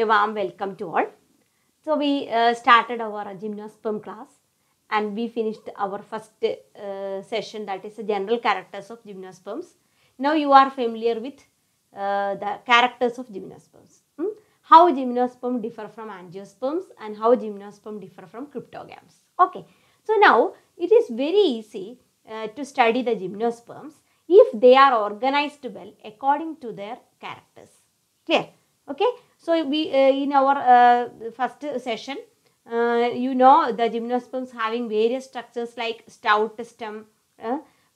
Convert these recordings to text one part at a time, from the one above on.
A warm welcome to all. So we uh, started our gymnosperm class and we finished our first uh, session that is the general characters of gymnosperms. Now you are familiar with uh, the characters of gymnosperms. Hmm? How gymnosperm differ from angiosperms and how gymnosperm differ from cryptogams. Okay. So now it is very easy uh, to study the gymnosperms if they are organized well according to their characters. Clear? Okay. So we uh, in our uh, first session, uh, you know the gymnosperms having various structures like stout stem,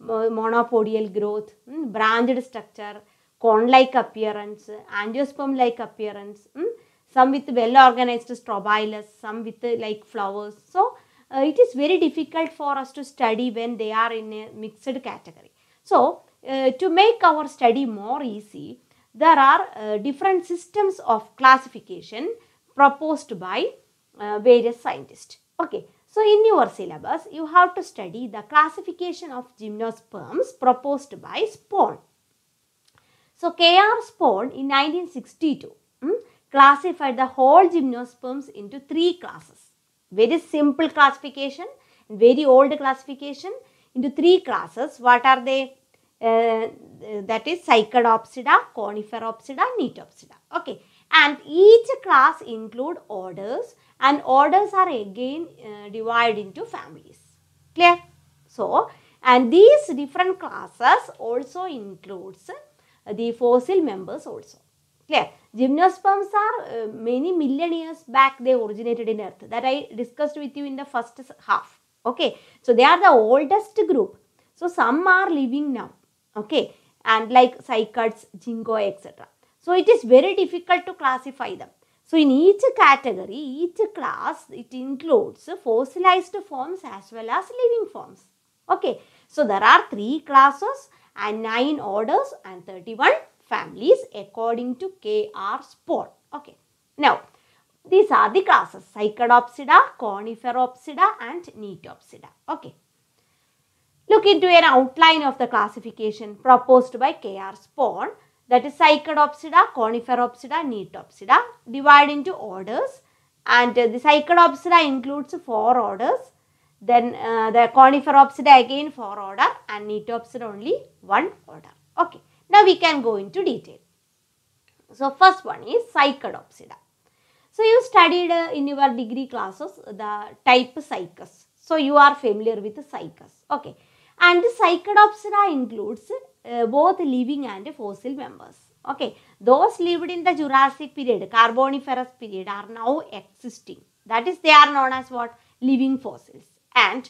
monopodial growth, mm, branched structure, cone-like appearance, angiosperm-like appearance, mm, some with well-organized strobilus, some with like flowers. So uh, it is very difficult for us to study when they are in a mixed category. So uh, to make our study more easy, there are uh, different systems of classification proposed by uh, various scientists. Okay, so in your syllabus, you have to study the classification of gymnosperms proposed by Sporne. So K.R. Sporne in 1962 hmm, classified the whole gymnosperms into three classes. Very simple classification, very old classification into three classes. What are they? Uh, that is Cycadopsida, Coniferopsida, Gnetopsida. Okay. And each class include orders and orders are again uh, divided into families. Clear? So, and these different classes also includes the fossil members also. Clear? Gymnosperms are uh, many million years back they originated in earth that I discussed with you in the first half. Okay. So, they are the oldest group. So, some are living now okay and like cycads ginkgo etc so it is very difficult to classify them so in each category each class it includes fossilized forms as well as living forms okay so there are three classes and nine orders and 31 families according to K.R. Sporne. Okay. Now, these are the classes Cycadopsida, Coniferopsida and Gnetopsida. Okay. Look into an outline of the classification proposed by K.R. Sporne that is Cycadopsida, Coniferopsida, Gnetopsida divided into orders and uh, the Cycadopsida includes four orders then uh, the Coniferopsida again four order and Gnetopsida only one order. Okay. Now we can go into detail. So first one is Cycadopsida. So you studied uh, in your degree classes the type Cycas. So you are familiar with the Cycas. Okay. And the Cycadopsida includes uh, both living and fossil members. Okay, those lived in the Jurassic period, Carboniferous period are now existing. That is, they are known as what? Living fossils. And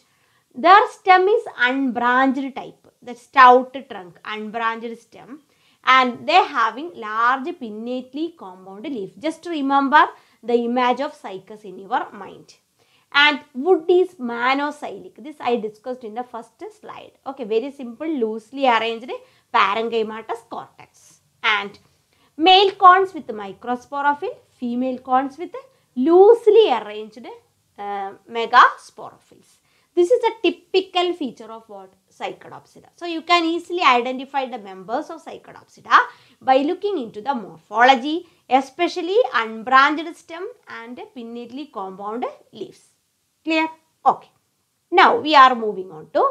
their stem is unbranched type, the stout trunk, unbranched stem. And they having large pinnately compound leaf. Just remember the image of cycas in your mind and wood is monoxylic. This I discussed in the first slide. Okay, very simple, loosely arranged parenchymatous cortex. And male cones with microsporophyll, female cones with loosely arranged uh, megasporophylls. This is a typical feature of what? Cycadopsida. So, you can easily identify the members of Cycadopsida by looking into the morphology, especially unbranched stem and pinnately compound leaves. Clear? Okay. Now we are moving on to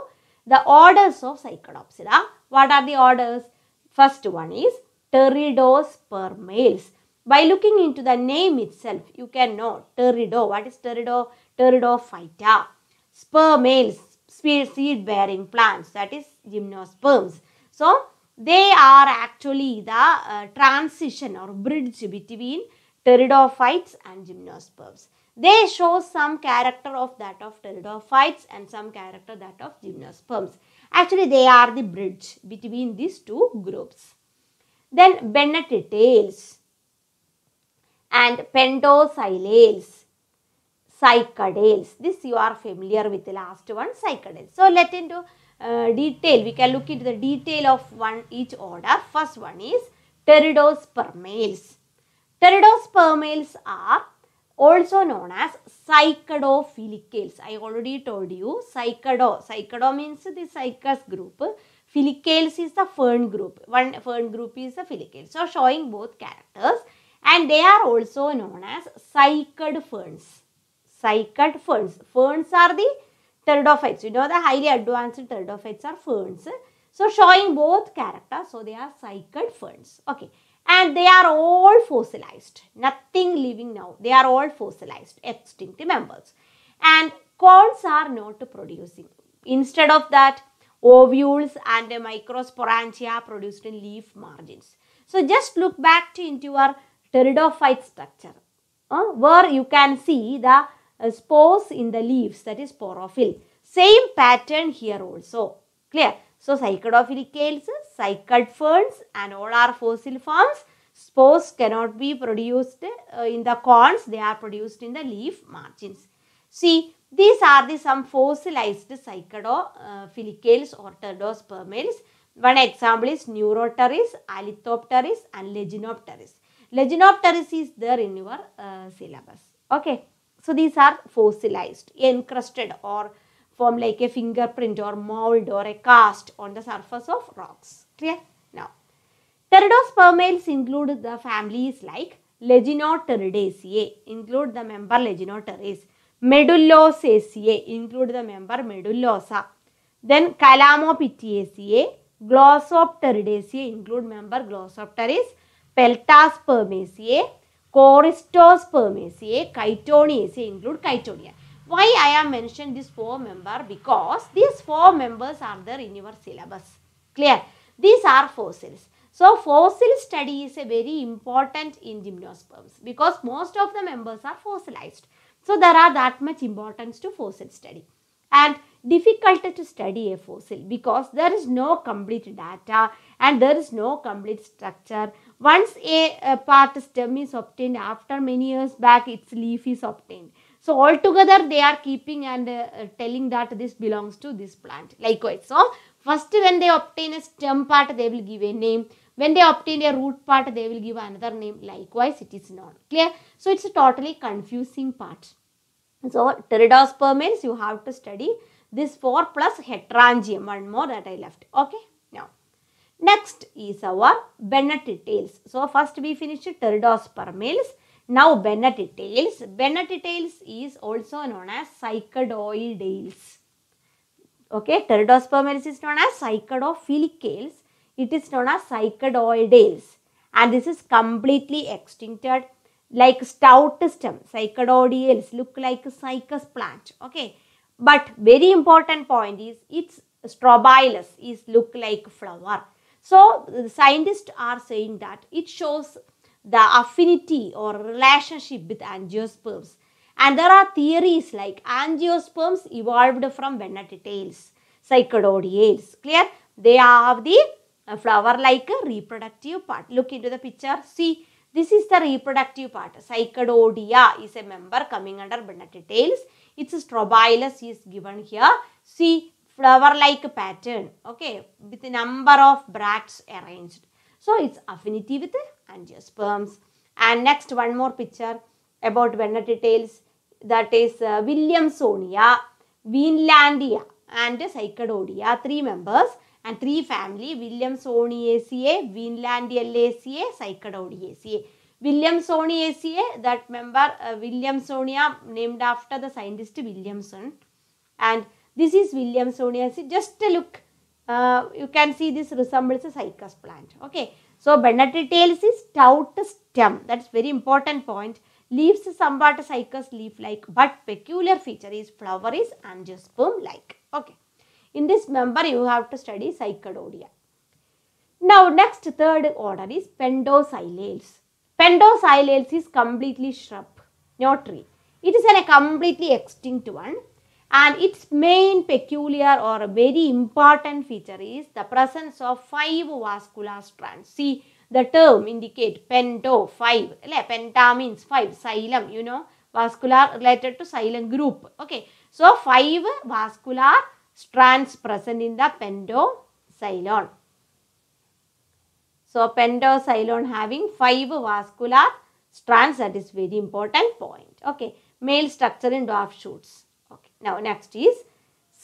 the orders of Cycadopsida. What are the orders? First one is pteridospermales. By looking into the name itself, you can know pterido. What is pterido? Pteridophyta. Spermales, seed bearing plants, that is gymnosperms. So, they are actually the uh, transition or bridge between pteridophytes and gymnosperms. They show some character of that of pteridophytes and some character that of gymnosperms. Actually, they are the bridge between these two groups. Then Bennettitales and Pentoxylales, Cycadales. This you are familiar with the last one, Cycadales. So, let into uh, detail, we can look into the detail of one each order. First one is Pteridospermales. Pteridospermales are also known as cycadofilicales. I already told you cycado. Cycado means the cycas group. Filicales is the fern group. One fern group is the filicale. So showing both characters And they are also known as cycad ferns. Cycad ferns. Ferns are the pteridophytes. You know the highly advanced pteridophytes are ferns. So showing both characters. So they are cycad ferns. Okay. And they are all fossilized. Nothing living now. They are all fossilized. Extinct members. And cones are not producing. Instead of that, ovules and microsporangia produced in leaf margins. So just look back to into your pteridophyte structure uh, where you can see the uh, spores in the leaves that is sporophyll. Same pattern here also. Clear? So cycadofilicales, cycad ferns and all are fossil forms. Spores cannot be produced uh, in the cones, they are produced in the leaf margins. See, these are the some fossilized cycadofilicales or pteridospermales. One example is Neuropteris, Alethopteris and Lyginopteris. Lyginopteris is there in your uh, syllabus. Okay. So these are fossilized, encrusted or form like a fingerprint or mold or a cast on the surface of rocks. Clear? Now, pteridospermales include the families like Lyginopteridaceae, include the member Lyginopteris. Medullosaceae, include the member Medullosa. Then Calamopityaceae, Glossopteridaceae, include member Glossopteris. Peltaspermaceae, Corystospermaceae, Caytoniaceae include Caytonia. Why I have mentioned this four member? Because these four members are there in your syllabus. Clear? These are fossils. So, fossil study is a very important in gymnosperms because most of the members are fossilized. So, there are that much importance to fossil study and difficult to study a fossil because there is no complete data and there is no complete structure. Once a, a part stem is obtained after many years back its leaf is obtained. So altogether they are keeping and uh, telling that this belongs to this plant. Likewise, so first when they obtain a stem part they will give a name. When they obtain a root part they will give another name. Likewise it is not clear. So it's a totally confusing part. So pteridospermales you have to study this 4 plus heterangium one more that I left. Okay. Now next is our Bennettitales. So first we finished pteridospermales. Now Bennettitales. Bennettitales is also known as cycadeoidales. Okay, pteridospermales is known as cycadofilicales. It is known as cycadeoidales. And this is completely extincted like stout stem. Cycadeoidales look like a cycas plant. Okay. But very important point is its strobilus is look like flower. So the scientists are saying that it shows the affinity or relationship with angiosperms. And there are theories like angiosperms evolved from Bennettitales, cycadeoidales. Clear? They have the flower-like reproductive part. Look into the picture. See, this is the reproductive part. Cycadeoidea is a member coming under Bennettitales. Its strobilus is given here. See, flower-like pattern. Okay, with number of bracts arranged. So, its affinity with angiosperms. And next one more picture about Bennettitales that is uh, Williamsonia, Vinlandia and Cycadeoidea, three members and three family. Williamsoniaceae, Vinlandiaceae, Cycadeoidaceae. Williamsoniaceae that member uh, Williamsonia named after the scientist Williamson. And this is Williamsoniaceae just a look. Uh, you can see this resembles a cycas plant. Okay so Bennettitales is stout stem. That's very important point. Leaves somewhat cycas leaf like but peculiar feature is flower is angiosperm like. Okay. In this member you have to study cycadeoidea now next third order is pentoxylales pentoxylales is completely shrub not tree. It is a completely extinct one and its main peculiar or very important feature is the presence of five vascular strands. See, the term indicate pento, five. Penta means five. Xylem, you know, vascular related to xylem group. Okay. So, five vascular strands present in the pentoxylon. So, pentoxylon having five vascular strands that is very important point. Okay. Male structure in dwarf shoots. Now next is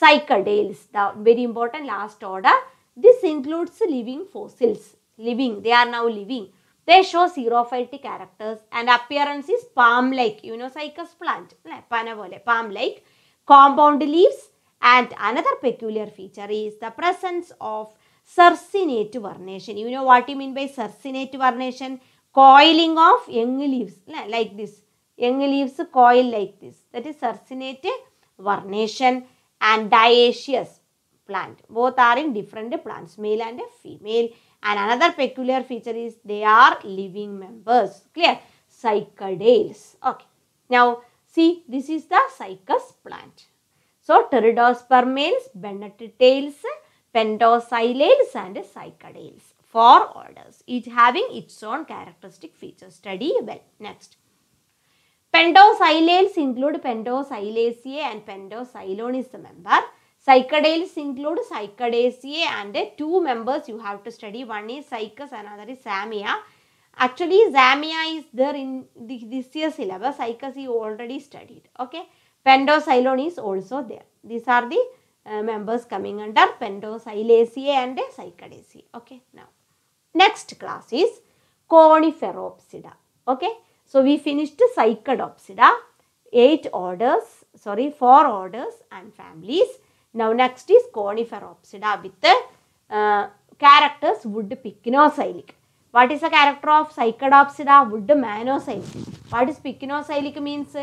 cycadales, the very important last order. This includes living fossils, living, they are now living. They show xerophytic characters and appearance is palm-like, you know, cycas plant, palm-like, compound leaves and another peculiar feature is the presence of circinate vernation. You know what you mean by circinate vernation? Coiling of young leaves like this. Young leaves coil like this. That is circinate vernation and dioecious plant. Both are in different plants, male and female. And another peculiar feature is they are living members. Clear? Cycadales. Okay. Now, see, this is the cycas plant. So, pteridospermales, tails, pentoxylales and cycadales. Four orders, each having its own characteristic features. Study well. Next. Pentoxylales include Pentoxylaceae and Pentoxylon is the member. Cycadales include Cycadaceae and two members you have to study. One is Cycas, another is Zamia. Actually, Zamia is there in the, this year's syllabus. Cycas you already studied. Okay. Pentoxylon is also there. These are the uh, members coming under Pentoxylaceae and Cycadaceae. Okay. Now, next class is Coniferopsida. Okay. So, we finished Cycadopsida, 8 orders, sorry, 4 orders and families. Now, next is Coniferopsida with the uh, characters wood pycnoxylic. What is the character of Cycadopsida? Wood monoxylic. What is pycnoxylic means?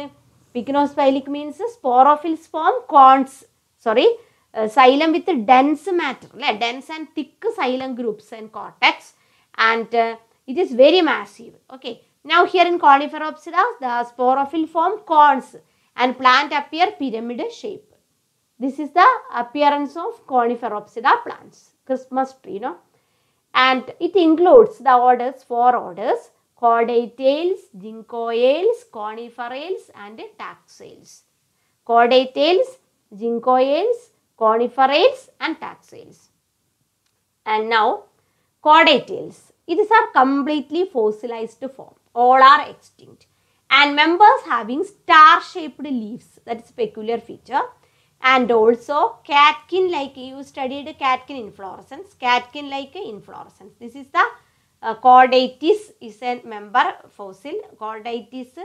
Pycnoxylic means sporophylls form cones. Sorry, uh, with dense matter, dense and thick xylem groups and cortex and uh, it is very massive. Okay. Now here in Coniferopsida, the sporophyll form cones and plant appear pyramid shape. This is the appearance of Coniferopsida plants, Christmas tree, you know. And it includes the orders, four orders, cordaitales, ginkgoales, coniferales and taxales. Chordatails, ginkgoales, coniferales and taxales. And now cordaitales. These are completely fossilized form all are extinct. And members having star-shaped leaves, that is peculiar feature. And also catkin like you studied catkin inflorescence, catkin like inflorescence. This is the uh, is a member fossil. Cordaites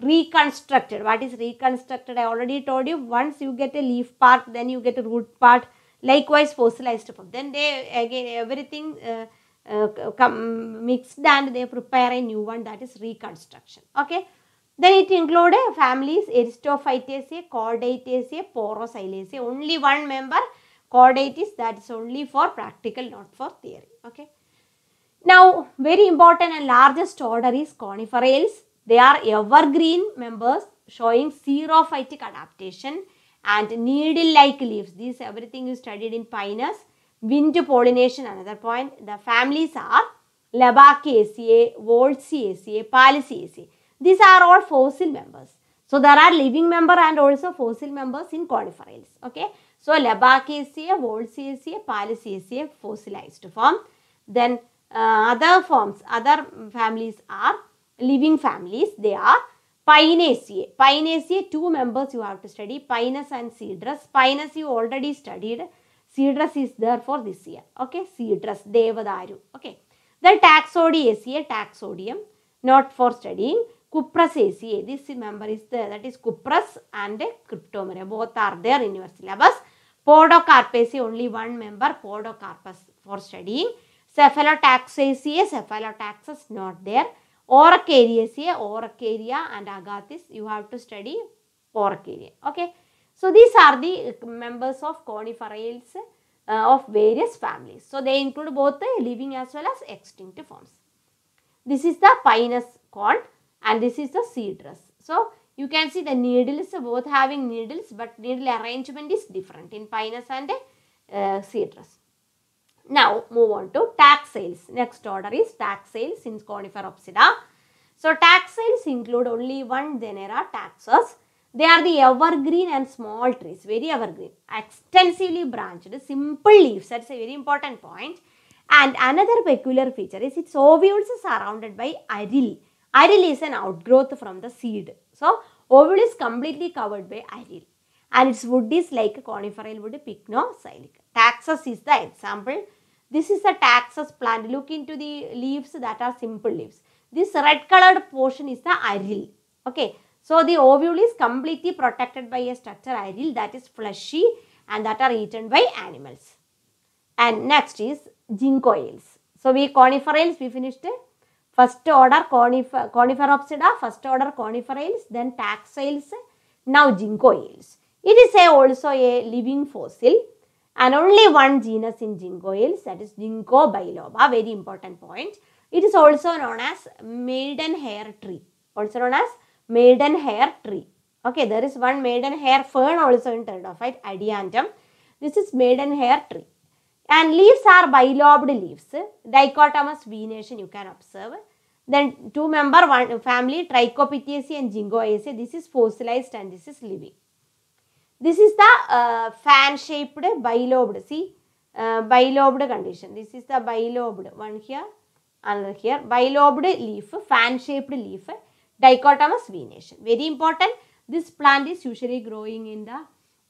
reconstructed. What is reconstructed? I already told you once you get a leaf part, then you get a root part. Likewise fossilized form. Then they again everything uh, uh, come mixed and they prepare a new one that is reconstruction. Okay. Then it include families Eristophytaceae, Cordaitaceae, Poroxylaceae. Only one member Cordaites that is only for practical not for theory. Okay. Now very important and largest order is Coniferales. They are evergreen members showing xerophytic adaptation and needle-like leaves. This everything you studied in Pinus wind pollination another point. The families are Labaceae, Voltziaceae, Palicaceae. These are all fossil members. So there are living member and also fossil members in coniferales. Okay. So Labaceae, Voltziaceae, Palicaceae fossilized form. Then uh, other forms, other families are living families. They are Pinaceae. Pinaceae, two members you have to study, Pinus and Cedrus. Pinus you already studied. Cedrus is there for this year. Okay, Cedrus, Devadaru. Okay. Then Taxodiaceae, Taxodium, not for studying. Cupressaceae, this member is there, that is Cuprous and Cryptomeria. Both are there in your syllabus. Podocarpaceae, only one member, Podocarpus for studying. Cephalotaxaceae, Cephalotaxus not there. Araucariaceae, Araucaria and Agathis, you have to study Araucaria. Okay. So, these are the members of coniferales uh, of various families. So, they include both the living as well as extinct forms. This is the pinus con and this is the cedrus. So, you can see the needles both having needles but needle arrangement is different in pinus and uh, cedrus. Now, move on to taxales. Next order is taxales in Coniferopsida. So, taxales include only one genera taxus they are the evergreen and small trees, very evergreen, extensively branched, simple leaves. That's a very important point. And another peculiar feature is its ovules are surrounded by aril. Aril is an outgrowth from the seed. So, ovule is completely covered by aril. And its wood is like coniferal wood, pycnoxylic. Taxus is the example. This is a taxus plant. Look into the leaves that are simple leaves. This red colored portion is the aril. Okay. So the ovule is completely protected by a structure aril that is fleshy and that are eaten by animals. And next is ginkgoales. So we coniferales we finished first order conifer, coniferopsida, first order coniferales, then taxales, now ginkgoales. It is a, also a living fossil and only one genus in ginkgoales that is Ginkgo biloba, very important point. It is also known as maidenhair tree, also known as maidenhair tree. Okay, there is one maidenhair fern also in pteridophyte, adiantum. This is maidenhair tree. And leaves are bilobed leaves, dichotomous venation you can observe. Then two member one family Trichopityaceae and Ginkgoaceae. This is fossilized and this is living. This is the uh, fan shaped bilobed. See, uh, bilobed condition. This is the bilobed one here, another here. Bilobed leaf, fan shaped leaf, dichotomous venation. Very important. This plant is usually growing in the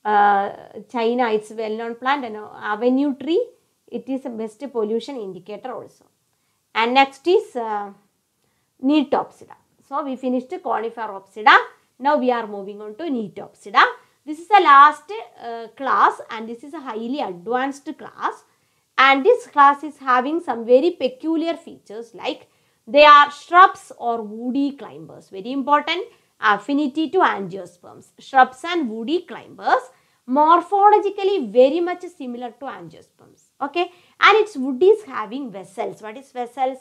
uh, China. It's well known plant and avenue tree. It is a best pollution indicator also. And next is uh, Gnetopsida. So we finished Coniferopsida. Now we are moving on to Gnetopsida. This is the last uh, class and this is a highly advanced class and this class is having some very peculiar features like they are shrubs or woody climbers. Very important affinity to angiosperms. Shrubs and woody climbers morphologically very much similar to angiosperms. Okay and its wood is having vessels. What is vessels?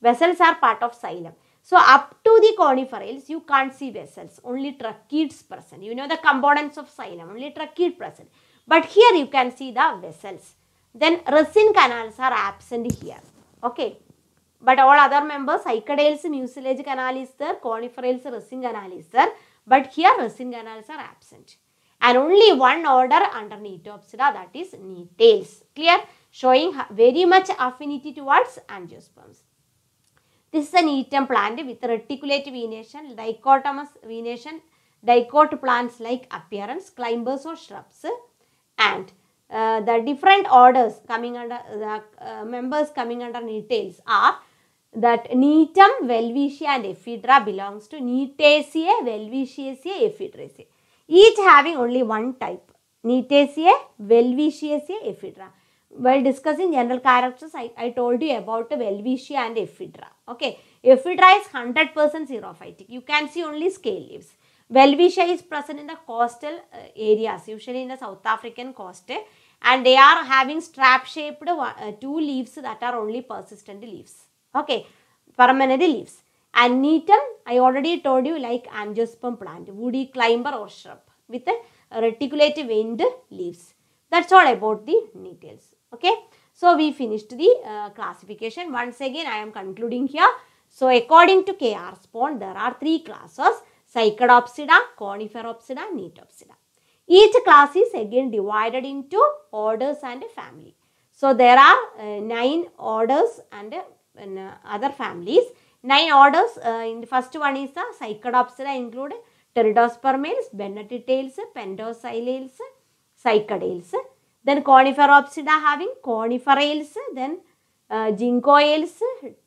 Vessels are part of xylem. So up to the coniferales, you can't see vessels, only tracheids present. You know the components of xylem, only tracheids present. But here you can see the vessels. Then resin canals are absent here. Okay. But all other members, cycadales, mucilage canal is there, coniferales, resin canal there. But here resin canals are absent. And only one order under Gnetopsida that is Gnetales. Clear? Showing very much affinity towards angiosperms. This is an eaten plant with reticulate venation, dichotomous venation, dicot plants like appearance, climbers or shrubs and uh, the different orders coming under the uh, members coming under Gnetales are that Gnetum, Welwitschia and Ephedra belongs to Gnetaceae, Welwitschiaceae, Ephedraceae. Each having only one type. Gnetaceae, Welwitschiaceae, Ephedra while discussing general characters, I, I told you about Welwitschia and Ephedra. Okay, Ephedra is 100% xerophytic. You can see only scale leaves. Welwitschia is present in the coastal uh, areas, usually in the South African coast. And they are having strap-shaped uh, two leaves that are only persistent leaves. Okay, permanent leaves. And Gnetum, I already told you like angiosperm plant, woody climber or shrub with a reticulate veined leaves. That's all about the Gnetales. Okay. So, we finished the uh, classification. Once again, I am concluding here. So, according to K.R. Sporne, there are three classes, Cycadopsida, Coniferopsida, Gnetopsida. Each class is again divided into orders and family. So, there are uh, nine orders and uh, other families. Nine orders, uh, in the first one is the Cycadopsida include Pteridospermales, Bennettitales, Pentoxylales, Cycadales. Then coniferopsida having coniferales, then uh, ginkgoales,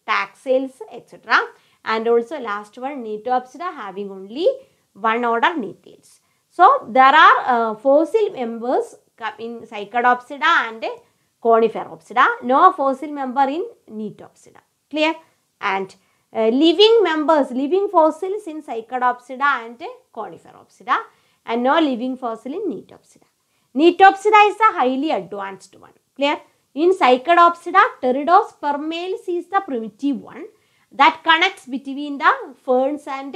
taxales, etc. And also last one Gnetopsida having only one order Gnetales. So there are uh, fossil members in Cycadopsida and Coniferopsida. No fossil member in Gnetopsida. Clear? And uh, living members, living fossils in Cycadopsida and Coniferopsida and no living fossil in Gnetopsida. Gnetopsida is a highly advanced one. Clear? In Cycadopsida, Pteridospermales is the primitive one that connects between the ferns and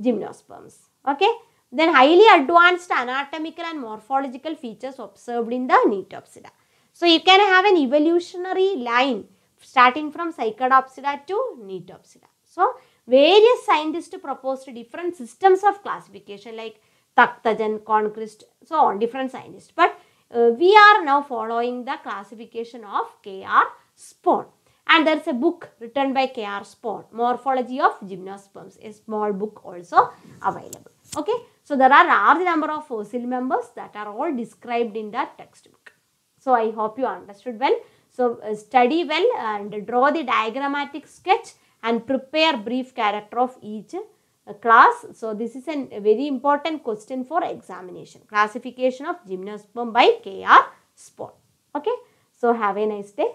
gymnosperms. Okay? Then highly advanced anatomical and morphological features observed in the Gnetopsida. So you can have an evolutionary line starting from Cycadopsida to Gnetopsida. So various scientists proposed different systems of classification like Takhtajan, Cronquist, so on, different scientists. But uh, we are now following the classification of K.R. Sporne. And there is a book written by K.R. Sporne, Morphology of Gymnosperms, a small book also available. Okay. So, there are large number of fossil members that are all described in that textbook. So, I hope you understood well. So, uh, study well and draw the diagrammatic sketch and prepare brief character of each uh, class. So, this is a very important question for examination. Classification of gymnosperm by K.R. Sporne. Okay. So, have a nice day.